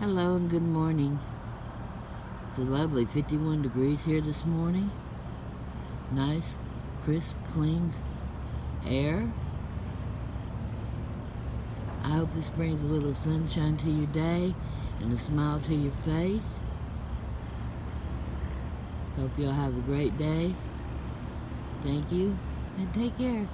Hello and good morning. It's a lovely 51 degrees here this morning. Nice, crisp, clean air. I hope this brings a little sunshine to your day and a smile to your face. Hope y'all have a great day. Thank you and take care.